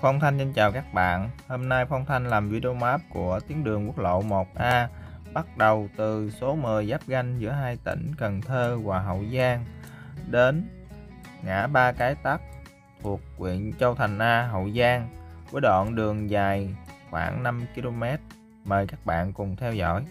Phong Thanh xin chào các bạn. Hôm nay Phong Thanh làm video map của tuyến đường quốc lộ 1A bắt đầu từ số 10 giáp ranh giữa hai tỉnh Cần Thơ và Hậu Giang đến ngã ba cái tắt thuộc huyện Châu Thành A, Hậu Giang với đoạn đường dài khoảng 5 km. Mời các bạn cùng theo dõi.